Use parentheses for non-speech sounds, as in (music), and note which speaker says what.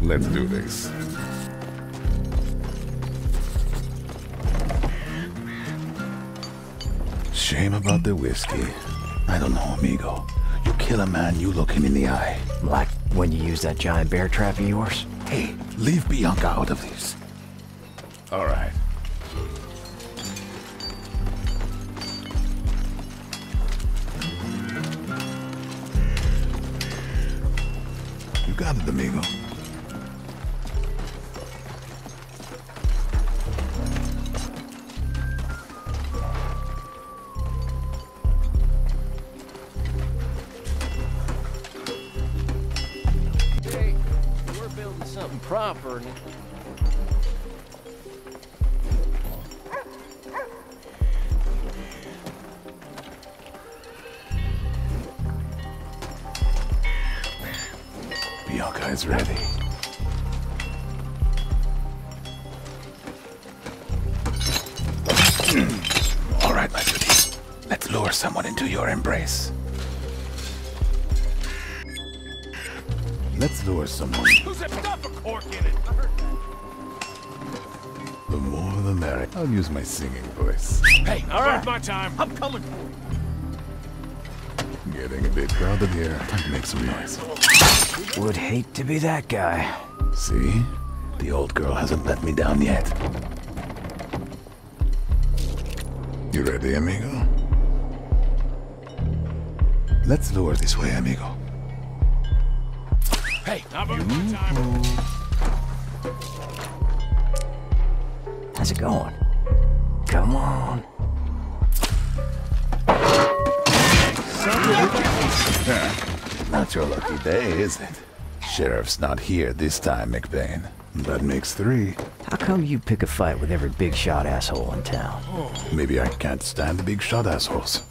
Speaker 1: Let's do this. Shame about the whiskey. I don't know, amigo. You kill a man, you look him in the eye.
Speaker 2: Like when you use that giant bear trap of yours?
Speaker 1: Hey, leave Bianca out of this. All right. You got it, amigo.
Speaker 3: We're building something proper. And-
Speaker 1: Bianca is ready. (clears throat) All right, my beauty. Let's lure someone into your embrace. Let's lure someone.
Speaker 4: Who's that stuff a cork in it?
Speaker 1: The more the merrier. I'll use my singing voice.
Speaker 4: Hey, all right. my time. I'm coming for you.
Speaker 1: Getting a bit crowded here. Time to make some noise.
Speaker 2: Would hate to be that guy.
Speaker 1: See? The old girl hasn't let me down yet. You ready, amigo? Let's lure this way, amigo.
Speaker 4: Hey, how about my time?
Speaker 2: How's it going? Come on.
Speaker 1: Not your lucky day, is it? Sheriff's not here this time, McBain. That makes three.
Speaker 2: How come you pick a fight with every big shot asshole in town?
Speaker 1: Maybe I can't stand the big shot assholes.